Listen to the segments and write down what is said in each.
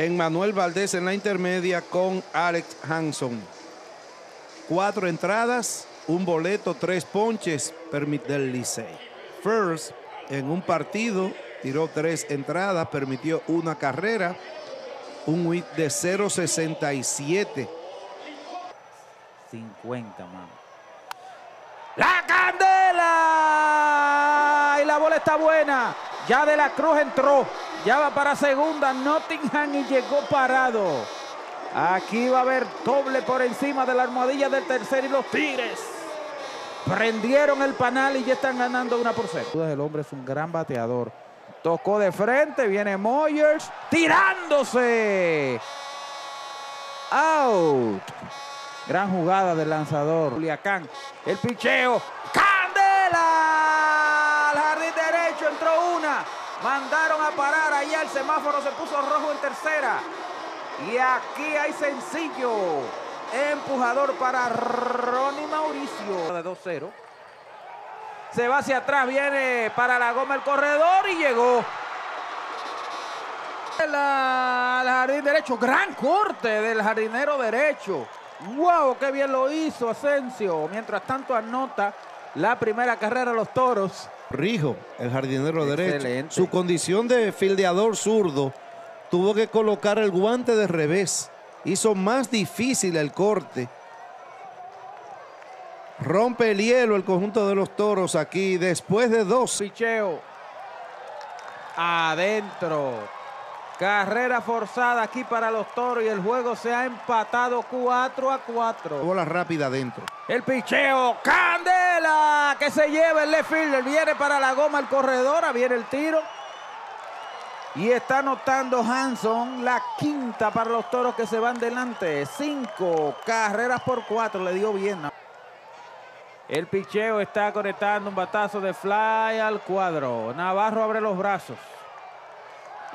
en Manuel Valdés en la intermedia con Alex Hanson. Cuatro entradas, un boleto, tres ponches permite el Licey. First, en un partido, tiró tres entradas, permitió una carrera, un WIT de 0.67. 50, mano. ¡La candela! Y la bola está buena. Ya de la Cruz entró. Ya va para segunda. Nottingham y llegó parado. Aquí va a haber doble por encima de la almohadilla del tercer y los Tigres. Prendieron el panal y ya están ganando una por cero. El hombre es un gran bateador. Tocó de frente, viene Moyers tirándose. Out. Gran jugada del lanzador. Juliacán. El picheo. ¡Candela! Al jardín derecho entró una. Mandaron a parar. Allá el semáforo se puso rojo en tercera. Y aquí hay sencillo. Empujador para Ronnie Mauricio. De 2-0. Se va hacia atrás. Viene para la goma el corredor y llegó. al jardín derecho. Gran corte del jardinero derecho. ¡Wow! ¡Qué bien lo hizo Asensio! Mientras tanto anota la primera carrera a los toros. Rijo, el jardinero derecho. Su condición de fildeador zurdo tuvo que colocar el guante de revés. Hizo más difícil el corte. Rompe el hielo el conjunto de los toros aquí después de dos. Picheo. Adentro. Carrera forzada aquí para los toros y el juego se ha empatado 4 a 4. Bola rápida adentro. El picheo. Que se lleva el left. Viene para la goma el corredor. Viene el tiro. Y está anotando Hanson la quinta para los toros que se van delante. Cinco carreras por cuatro. Le dio bien. El picheo está conectando un batazo de fly al cuadro. Navarro abre los brazos.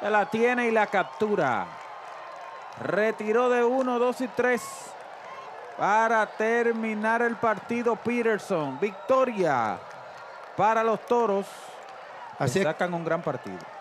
Ya la tiene y la captura. Retiró de 1, 2 y 3 para terminar el partido Peterson. Victoria para los toros. Así sacan un gran partido.